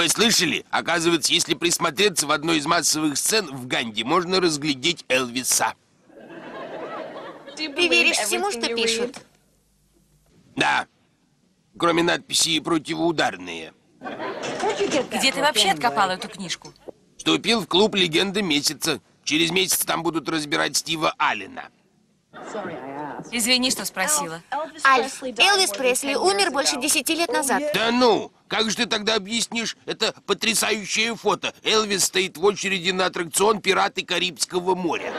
Вы слышали? Оказывается, если присмотреться в одной из массовых сцен в Ганди, можно разглядеть Элвиса. Ты веришь всему, что пишут? Да. Кроме надписи «противоударные». Где ты вообще откопал эту книжку? Вступил в клуб «Легенда месяца». Через месяц там будут разбирать Стива Аллена. Извини, что спросила. Альф, Элвис Пресли умер больше десяти лет назад. Да ну! Как же ты тогда объяснишь это потрясающее фото? Элвис стоит в очереди на аттракцион «Пираты Карибского моря».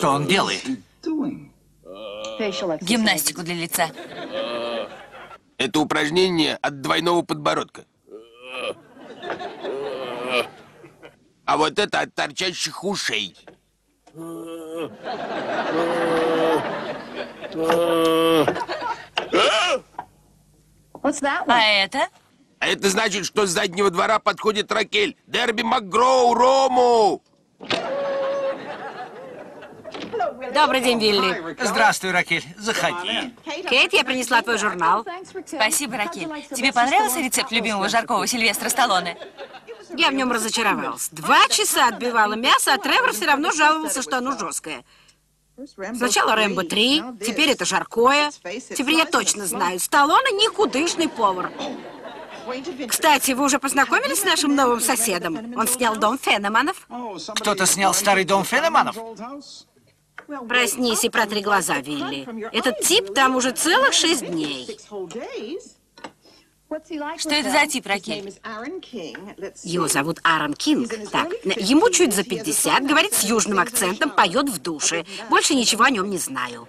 Что он делает? Гимнастику для лица. Это упражнение от двойного подбородка. А вот это от торчащих ушей. А это? А это значит, что с заднего двора подходит Ракель. Дерби МакГроу Рому! Добрый день, Вилли. Здравствуй, Ракель. Заходи. Кейт, я принесла твой журнал. Спасибо, Ракель. Тебе понравился рецепт любимого жаркого Сильвестра Сталлоне? Я в нем разочаровалась. Два часа отбивала мясо, а Тревор все равно жаловался, что оно жесткое. Сначала Рэмбо 3, теперь это жаркое. Теперь я точно знаю, Сталлоне никудышный повар. Кстати, вы уже познакомились с нашим новым соседом? Он снял дом Фенеманов. Кто-то снял старый дом Фенеманов? Проснись и протри глаза, Вилли. Этот тип там уже целых шесть дней. Что это за тип, Ракель? Его зовут Аарон Кинг. Так, ему чуть за 50, говорит с южным акцентом, поет в душе. Больше ничего о нем не знаю.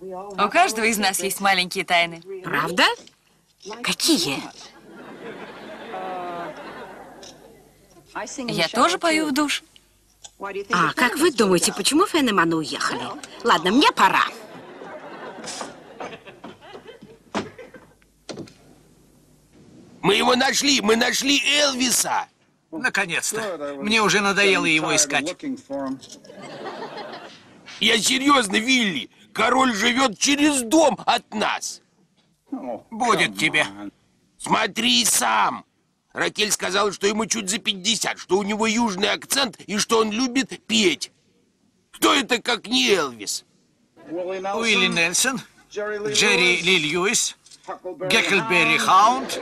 У каждого из нас есть маленькие тайны. Правда? Какие? Я тоже пою в душ. А, как вы думаете, почему Фенеманы уехали? Ладно, мне пора. Мы его нашли! Мы нашли Элвиса! Наконец-то. Мне уже надоело его искать. Я серьезно, Вилли! Король живет через дом от нас! Будет тебе. Смотри сам! Ракель сказала, что ему чуть за 50, что у него южный акцент и что он любит петь. Кто это, как не Элвис? Уилли Нельсон, Джерри Ли Льюис, Геккельберри Хаунд.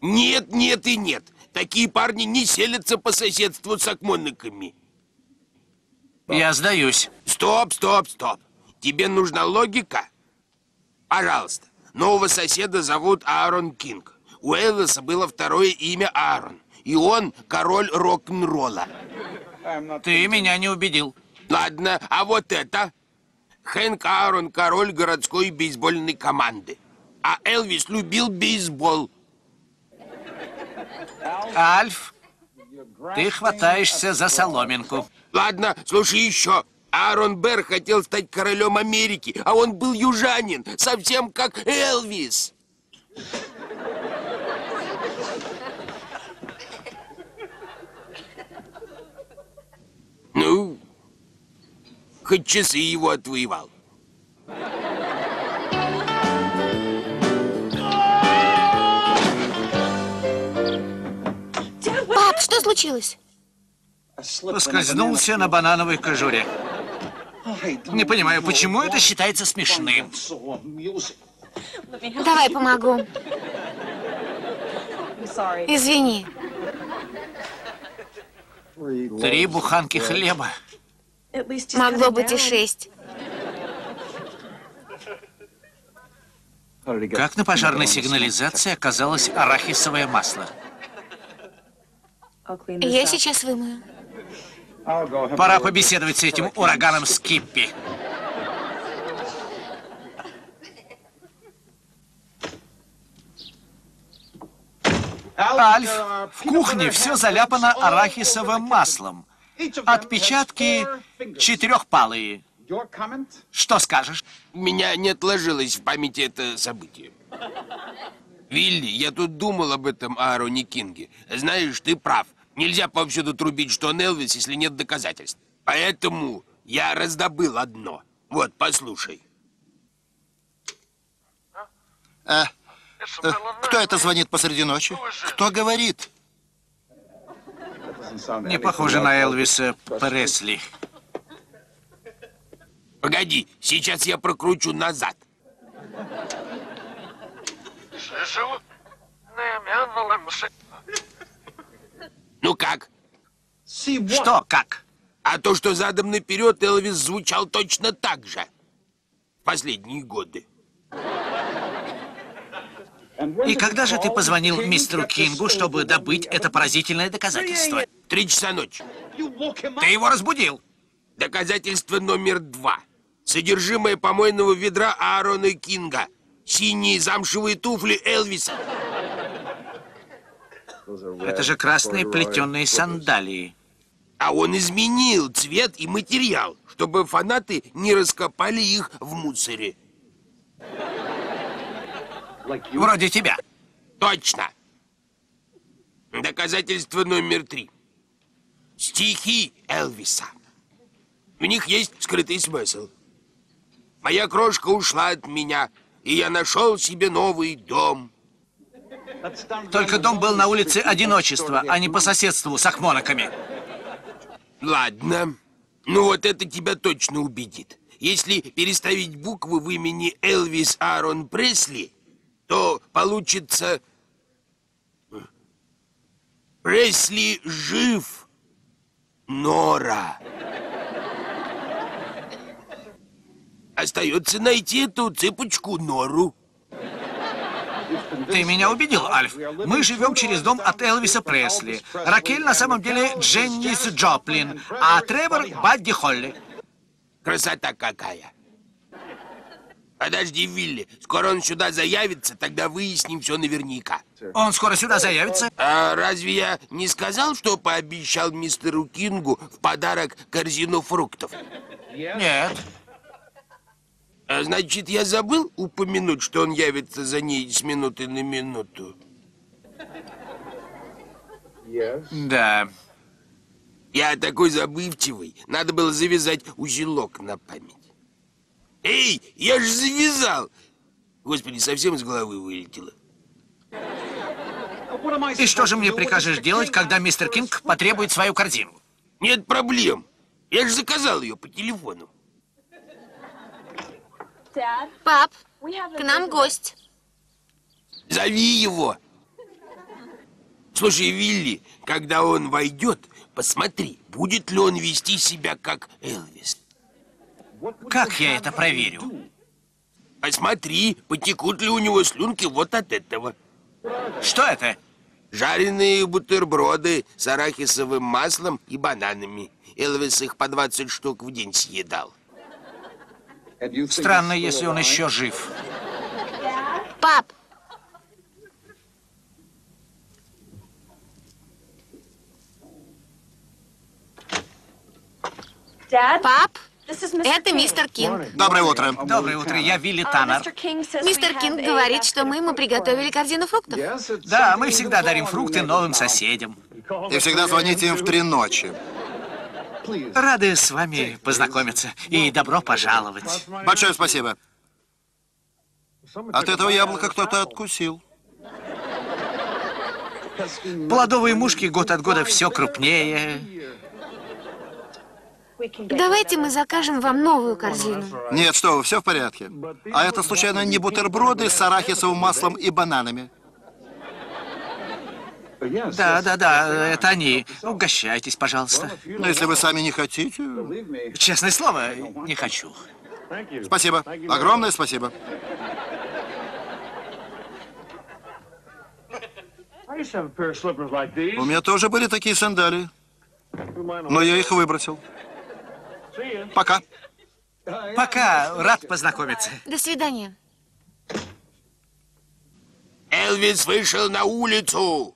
Нет, нет и нет. Такие парни не селятся по соседству с окмонниками. Я сдаюсь. Стоп, стоп, стоп. Тебе нужна логика? Пожалуйста. Нового соседа зовут Аарон Кинг. У Элвиса было второе имя Аарон. И он король рок-н-ролла. Ты меня не убедил. Ладно, а вот это? Хэнк Аарон, король городской бейсбольной команды. А Элвис любил бейсбол. Альф, ты хватаешься за соломинку. Ладно, слушай еще. Аарон Берр хотел стать королем Америки, а он был южанин, совсем как Элвис. Ну, хоть часы его отвоевал. Пап, что случилось? Поскользнулся на банановой кожуре. Не понимаю, почему это считается смешным. Давай помогу. Извини. Три буханки хлеба. Могло быть и шесть. Как на пожарной сигнализации оказалось арахисовое масло? Я сейчас вымою. Пора побеседовать с этим ураганом Скиппи. Альф, в кухне все заляпано арахисовым маслом. Отпечатки четырехпалые. Что скажешь? У меня не отложилось в памяти это событие. Вилли, я тут думал об этом Аароне Кинге. Знаешь, ты прав. Нельзя повсюду трубить, что он Элвис, если нет доказательств. Поэтому я раздобыл одно. Вот, послушай. А, кто это звонит посреди ночи? Кто говорит? Не похоже на Элвиса Пресли. Погоди, сейчас я прокручу назад. Ну как? Что, как? А то, что задом наперед Элвис звучал точно так же. В последние годы. И когда же ты позвонил мистеру Кингу, чтобы добыть это поразительное доказательство? Три часа ночи. Ты его разбудил. Доказательство номер два. Содержимое помойного ведра Аарона Кинга. Синие замшевые туфли Элвиса. Это же красные плетеные сандалии. А он изменил цвет и материал, чтобы фанаты не раскопали их в мусоре. Вроде тебя. Точно. Доказательство номер три. Стихи Элвиса. В них есть скрытый смысл. Моя крошка ушла от меня, и я нашел себе новый дом. Только дом был на улице Одиночества, а не по соседству с Ахмоноками. Ладно. Ну вот это тебя точно убедит. Если переставить буквы в имени Элвис Аарон Пресли, то получится... Пресли жив. Нора. Остается найти эту цепочку Нору. Ты меня убедил, Альф. Мы живем через дом от Элвиса Пресли. Ракель на самом деле Дженнис Джоплин, а Тревор Бадди Холли. Красота какая. Подожди, Вилли. Скоро он сюда заявится, тогда выясним все наверняка. Он скоро сюда заявится? А разве я не сказал, что пообещал мистеру Кингу в подарок корзину фруктов? Нет. А значит, я забыл упомянуть, что он явится за ней с минуты на минуту. Да. Я такой забывчивый. Надо было завязать узелок на память. Эй, я же завязал! Господи, совсем из головы вылетело. И что же мне прикажешь делать, когда мистер Кинг потребует свою корзину? Нет проблем. Я же заказал ее по телефону. Пап, к нам гость. Зови его. Слушай, Вилли, когда он войдет, посмотри, будет ли он вести себя как Элвис. Как я это проверю? Посмотри, потекут ли у него слюнки вот от этого. Что это? Жареные бутерброды с арахисовым маслом и бананами. Элвис их по 20 штук в день съедал. Странно, если он еще жив. Пап, пап, это мистер Кинг. Доброе утро. Доброе утро, я Вилли Таннер. Мистер Кинг говорит, что мы ему приготовили корзину фруктов. Да, мы всегда дарим фрукты новым соседям. И всегда звоните им в три ночи. Рады с вами познакомиться и добро пожаловать. Большое спасибо. От этого яблока кто-то откусил. Плодовые мушки год от года все крупнее. Давайте мы закажем вам новую корзину. Нет, что вы, все в порядке. А это, случайно, не бутерброды с арахисовым маслом и бананами? Да, да, да, это они. Угощайтесь, пожалуйста. Ну, если вы сами не хотите... Честное слово, не хочу. Спасибо. Огромное спасибо. У меня тоже были такие сандалии, но я их выбросил. Пока. Пока, рад познакомиться. До свидания. Элвис вышел на улицу.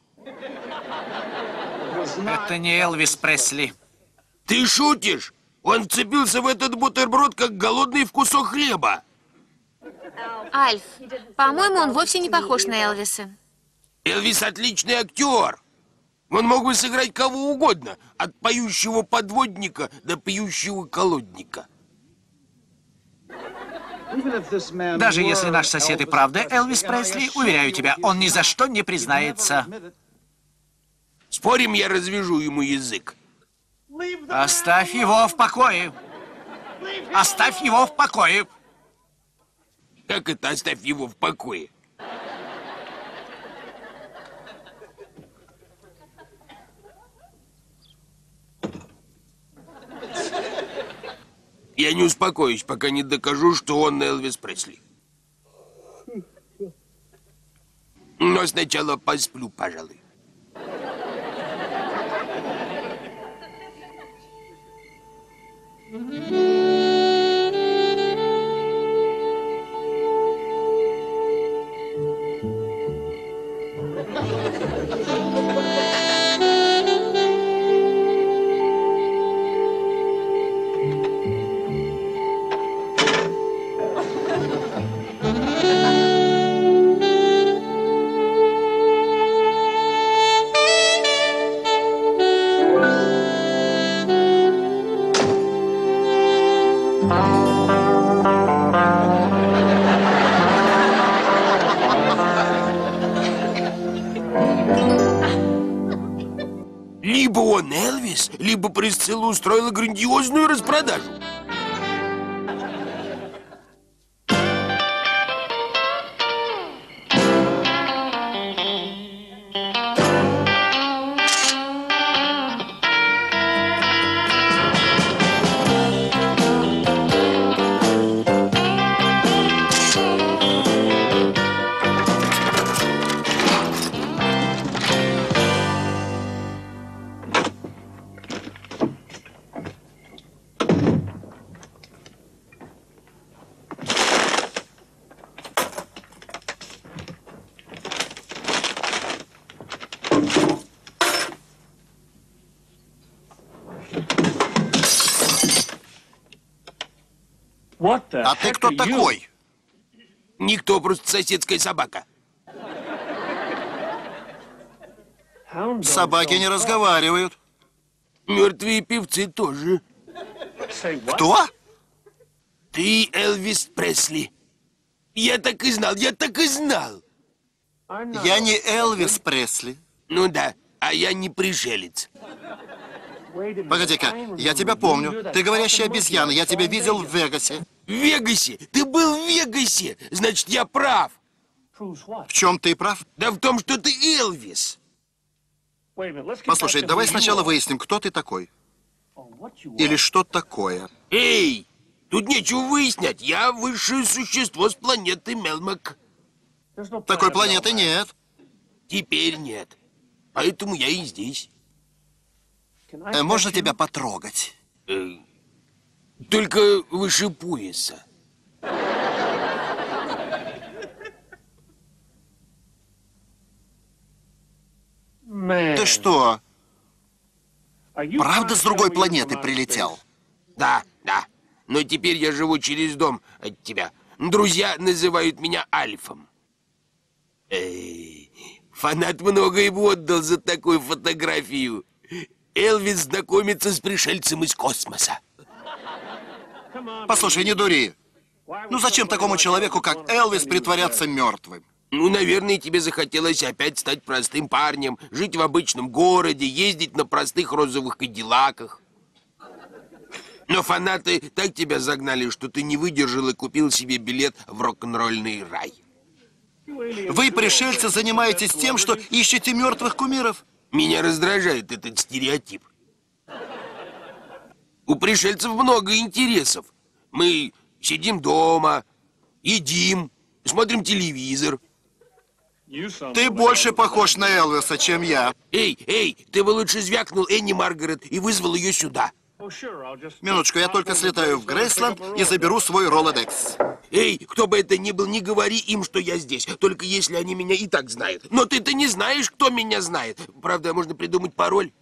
Это не Элвис Пресли. Ты шутишь? Он вцепился в этот бутерброд, как голодный в кусок хлеба. Альф, по-моему, он вовсе не похож на Элвиса. Элвис отличный актер. Он мог бы сыграть кого угодно, от поющего подводника до пьющего колодника. Даже если наш сосед и правда Элвис Пресли, уверяю тебя, он ни за что не признается. Спорим, я развяжу ему язык. Оставь его в покое. Оставь его в покое. Как это оставь его в покое? Я не успокоюсь, пока не докажу, что он Элвис Пресли. Но сначала посплю, пожалуй. Либо устроила грандиозную распродажу. А ты кто такой? Никто, просто соседская собака. Собаки не разговаривают. Мертвые певцы тоже. Кто? Ты Элвис Пресли. Я так и знал, я так и знал. Я не Элвис Пресли. Ну да, а я не пришелец. Погоди-ка, я тебя помню. Ты говорящая обезьяна, я тебя видел в Вегасе. В Вегасе? Ты был в Вегасе? Значит, я прав. В чем ты прав? Да в том, что ты Элвис. Послушай, давай сначала выясним, кто ты такой. Или что такое. Эй, тут нечего выяснять. Я высшее существо с планеты Мелмак. Такой планеты нет. Теперь нет. Поэтому я и здесь. Э, можно тебя потрогать? Э, только выше пояса. Ты что, правда с другой планеты прилетел? Да, да. Но теперь я живу через дом от тебя. Друзья называют меня Альфом. Эй, фанат многое бы отдал за такую фотографию. Элвис знакомится с пришельцем из космоса. Послушай, не дури. Ну зачем такому человеку, как Элвис, притворяться мертвым? Ну, наверное, тебе захотелось опять стать простым парнем, жить в обычном городе, ездить на простых розовых кадиллаках. Но фанаты так тебя загнали, что ты не выдержал и купил себе билет в рок-н-ролльный рай. Вы, пришельцы, занимаетесь тем, что ищете мертвых кумиров? Меня раздражает этот стереотип. У пришельцев много интересов. Мы сидим дома, едим, смотрим телевизор. Ты больше похож на Элвиса, чем я. Эй, эй, ты бы лучше звякнул Энни Маргарет и вызвал ее сюда. Минуточку, я только слетаю в Грейсленд и заберу свой Ролодекс. Эй, кто бы это ни был, не говори им, что я здесь, только если они меня и так знают. Но ты-то не знаешь, кто меня знает. Правда, можно придумать пароль.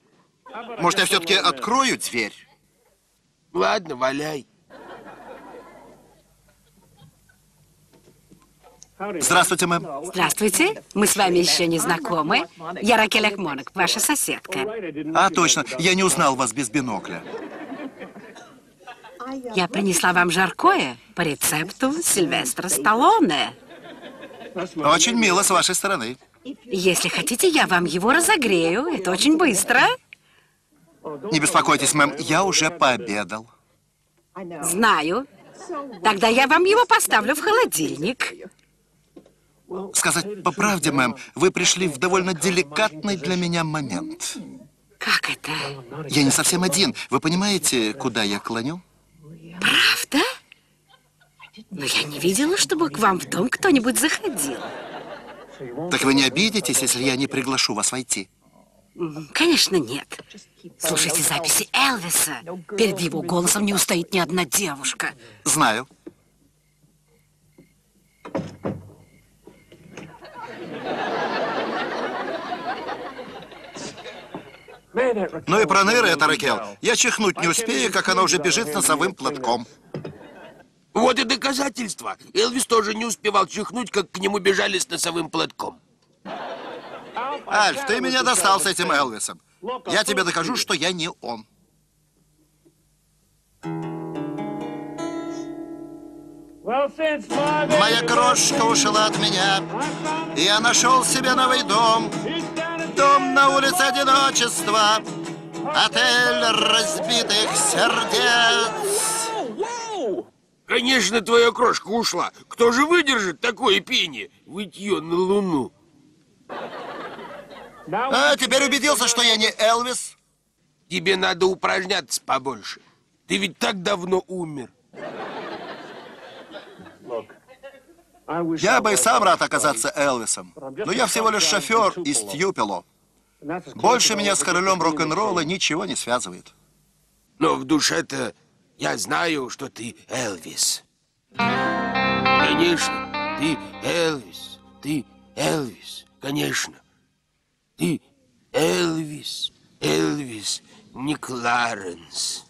Может, я все-таки открою дверь? Ладно, валяй. Здравствуйте, мэм. Здравствуйте. Мы с вами еще не знакомы. Я Ракель Акмонок, ваша соседка. А, точно, я не узнал вас без бинокля. Я принесла вам жаркое по рецепту Сильвестра Сталлоне. Очень мило с вашей стороны. Если хотите, я вам его разогрею. Это очень быстро. Не беспокойтесь, мэм, я уже пообедал. Знаю. Тогда я вам его поставлю в холодильник. Сказать по правде, мэм, вы пришли в довольно деликатный для меня момент. Как это? Я не совсем один. Вы понимаете, куда я клоню? Правда? Но я не видела, чтобы к вам в дом кто-нибудь заходил. Так вы не обидитесь, если я не приглашу вас войти? Конечно, нет. Слушайте записи Элвиса. Перед его голосом не устоит ни одна девушка. Знаю. Ну и проныра это, Ракел. Я чихнуть не успею, как она уже бежит с носовым платком. Вот и доказательство. Элвис тоже не успевал чихнуть, как к нему бежали с носовым платком. Альф, ты меня достал с этим Элвисом. Я тебе докажу, что я не он. Моя крошка ушла от меня, и я нашел себе новый дом. Дом на улице одиночества, отель разбитых сердец. Конечно, твоя крошка ушла. Кто же выдержит такое пение? Вытье на луну. А теперь убедился, что я не Элвис? Тебе надо упражняться побольше. Ты ведь так давно умер. Я бы и сам рад оказаться Элвисом, но я всего лишь шофер из Тьюпело. Больше меня с королем рок-н-ролла ничего не связывает. Но в душе-то я знаю, что ты Элвис. Конечно, ты Элвис. Ты Элвис, конечно. Ты Элвис. Элвис, не Кларенс.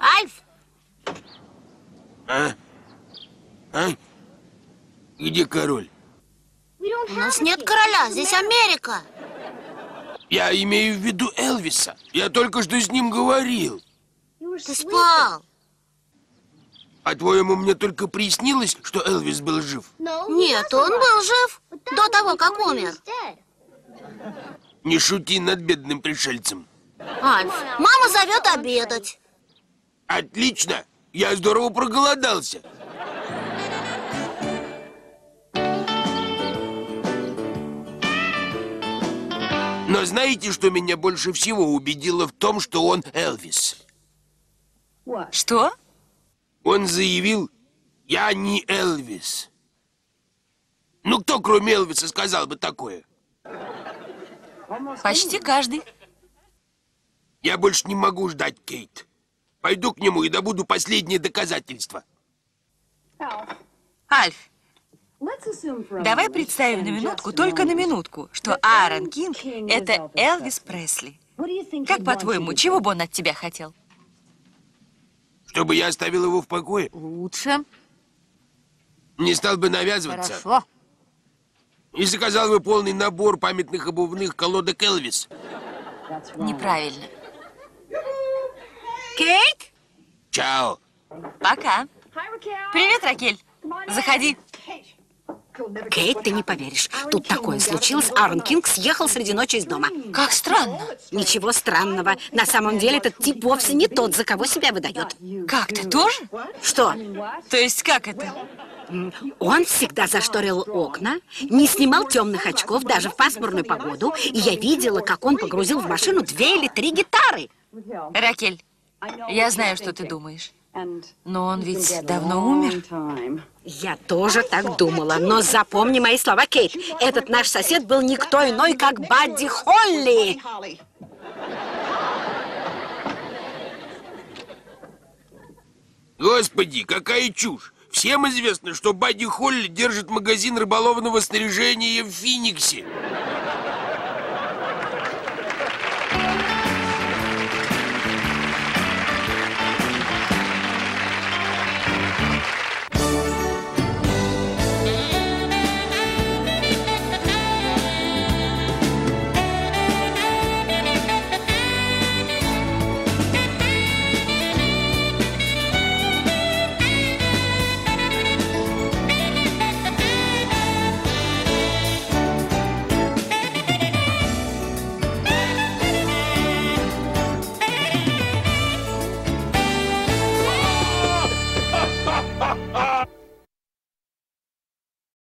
Альф, А? А? Где король? у нас нет короля, здесь Америка. Я имею в виду Элвиса. Я только что с ним говорил. Ты спал. По-твоему, мне только приснилось, что Элвис был жив? Нет, он был жив до того, как умер. Не шути над бедным пришельцем. Альф, мама зовет обедать. Отлично! Я здорово проголодался. Но знаете, что меня больше всего убедило в том, что он Элвис? Что? Он заявил, я не Элвис. Ну, кто, кроме Элвиса, сказал бы такое? Почти каждый. Я больше не могу ждать, Кейт. Пойду к нему и добуду последнее доказательство. Альф, давай представим на минутку, только на минутку, что Аарон Кинг — это Элвис Пресли. Как, по-твоему, чего бы он от тебя хотел? Чтобы я оставил его в покое, Лучше. не стал бы навязываться. Хорошо. И заказал бы полный набор памятных обувных колодок Элвис. Неправильно. Кейт? Чао. Пока. Привет, Ракель. Заходи. Кейт, ты не поверишь. Тут такое случилось. Аарон Кинг съехал среди ночи из дома. Как странно. Ничего странного. На самом деле этот тип вовсе не тот, за кого себя выдает. Как, ты тоже? Что? То есть как это? Он всегда зашторил окна, не снимал темных очков даже в пасмурную погоду, и я видела, как он погрузил в машину две или три гитары. Ракель, я знаю, что ты думаешь. Но он ведь давно умер. Я тоже так думала, но запомни мои слова, Кейт. Этот наш сосед был никто иной, как Бадди Холли. Господи, какая чушь! Всем известно, что Бадди Холли держит магазин рыболовного снаряжения в Финиксе.